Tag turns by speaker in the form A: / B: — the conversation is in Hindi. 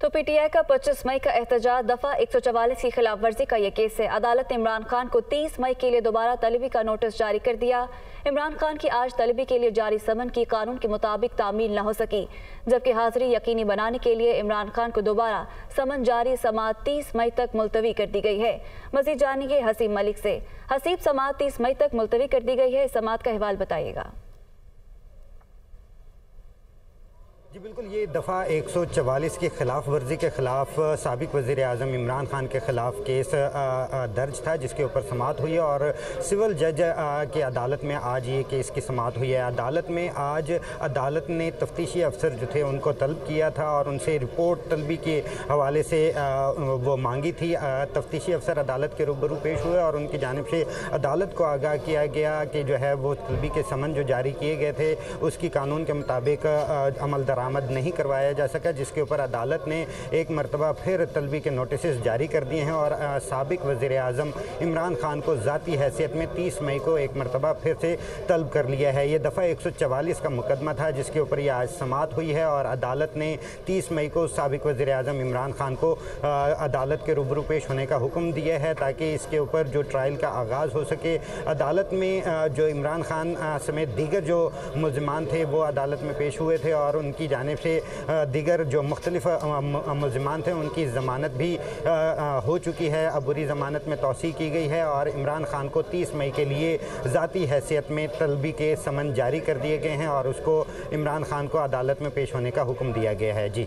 A: तो पीटीआई का 25 मई का एहतजाज दफ़ा 144 की खिलाफ वर्जी का यह केस है। अदालत ने इमरान खान को 30 मई के लिए दोबारा तलबी का नोटिस जारी कर दिया। इमरान खान की आज तलबी के लिए जारी समन की कानून के मुताबिक तामील न हो सकी, जबकि हाजिरी यकीनी बनाने के लिए इमरान खान को दोबारा समन जारी समात 30 मई तक मुलतवी कर दी गई है। मजीद जानिए हसीब मलिक से। हसीब समात तीस मई तक मुलतवी कर दी गई है। इस समात का अहवाल बताइएगा।
B: जी, बिल्कुल, ये दफ़ा 144 की खिलाफ वर्जी के ख़िलाफ़ सबक वज़ी अजम इमरान खान के ख़िलाफ़ केस दर्ज था, जिसके ऊपर समात हुई और सिविल जज की अदालत में आज ये केस की समात हुई है। अदालत में आज अदालत ने तफ्तीशी अफसर जो थे, उनको तलब किया था और उनसे रिपोर्ट तलबी के हवाले से वो मांगी थी। तफ्तीशी अफसर अदालत के रूबरू पेश हुए और उनकी जानब से अदालत को आगाह किया गया कि जो है, वो तलबी के समन जो जारी किए गए थे, उसकी कानून के मुताबिक अमल दरा बरामद नहीं करवाया जा सका, जिसके ऊपर अदालत ने एक मरतबा फिर तलबी के नोटिस जारी कर दिए हैं और सबक वज़ी अजम इमरान खान को ज़ाती हैसियत में तीस मई को एक मरतबा फिर से तलब कर लिया है। ये दफ़ा एक सौ चवालीस का मुकदमा था, जिसके ऊपर यह आज समात हुई है और अदालत ने तीस मई को सबक वज़ी अजम इमरान खान को अदालत के रूबरू पेश होने का हुक्म दिया है ताकि इसके ऊपर जो ट्रायल का आगाज़ हो सके, अदालत में जो इमरान खान समेत दीगर जो मुलजमान थे, वो अदालत में पेश हुए थे और उनकी जानब से दिगर जो मुख्तलिफ़ मुलजमान थे, उनकी ज़मानत भी हो चुकी है। अबूरी ज़मानत में तोसी की गई है और इमरान खान को तीस मई के लिए ज़ाती हैसियत में तलबी के समन जारी कर दिए गए हैं और उसको इमरान खान को अदालत में पेश होने का हुक्म दिया गया है। जी।